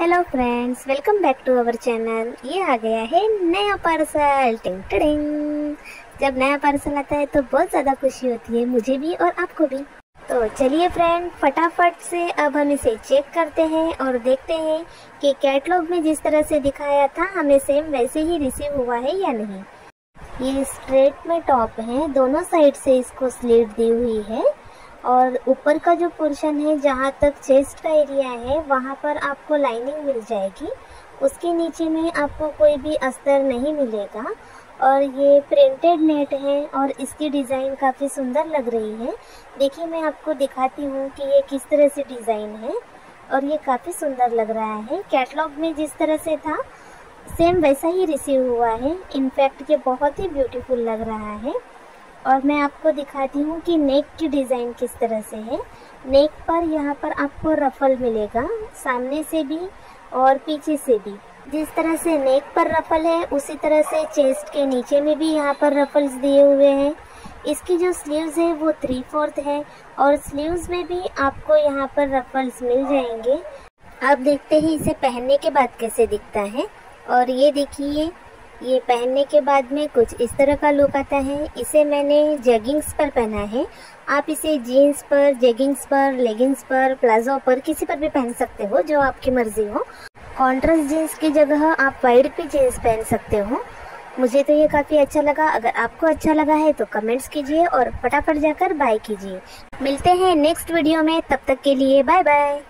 Hello friends welcome back to our channel ये आ गया है नया पार्सल टिंग टिंग जब नया पार्सल आता है तो बहुत ज़्यादा खुशी होती है, मुझे भी और आपको भी। तो चलिए फ्रेंड फटाफट से अब हम इसे चेक करते हैं और देखते हैं कि कैटलॉग में जिस तरह से दिखाया था, हमें सेम वैसे ही रिसीव हुआ है या नहीं। ये स्ट्रेट में टॉप है, दोनों साइड से इसको स्लीट दी हुई है। और ऊपर का जो पोर्शन है, जहाँ तक चेस्ट का एरिया है, वहाँ पर आपको लाइनिंग मिल जाएगी। उसके नीचे में आपको कोई भी अस्तर नहीं मिलेगा। और ये प्रिंटेड नेट है और इसकी डिज़ाइन काफ़ी सुंदर लग रही है। देखिए, मैं आपको दिखाती हूँ कि ये किस तरह से डिज़ाइन है और ये काफ़ी सुंदर लग रहा है। कैटलॉग में जिस तरह से था सेम वैसा ही रिसीव हुआ है। इनफैक्ट ये बहुत ही ब्यूटीफुल लग रहा है। और मैं आपको दिखाती हूँ कि नेक की डिज़ाइन किस तरह से है। नेक पर यहाँ पर आपको रफल मिलेगा, सामने से भी और पीछे से भी। जिस तरह से नेक पर रफल है, उसी तरह से चेस्ट के नीचे में भी यहाँ पर रफल्स दिए हुए हैं। इसकी जो स्लीव्स है, वो थ्री फोर्थ है और स्लीव्स में भी आपको यहाँ पर रफल्स मिल जाएँगे। आप देखते ही, इसे पहनने के बाद कैसे दिखता है। और ये देखिए ये पहनने के बाद में कुछ इस तरह का लुक आता है। इसे मैंने जेगिंग्स पर पहना है। आप इसे जीन्स पर जेगिंग्स पर लेगिंग्स पर प्लाजो पर किसी पर भी पहन सकते हो, जो आपकी मर्ज़ी हो। कॉन्ट्रास्ट जीन्स की जगह आप वाइट भी जीन्स पहन सकते हो। मुझे तो ये काफ़ी अच्छा लगा। अगर आपको अच्छा लगा है तो कमेंट्स कीजिए और फटाफट जाकर बाय कीजिए। मिलते हैं नेक्स्ट वीडियो में। तब तक के लिए बाय बाय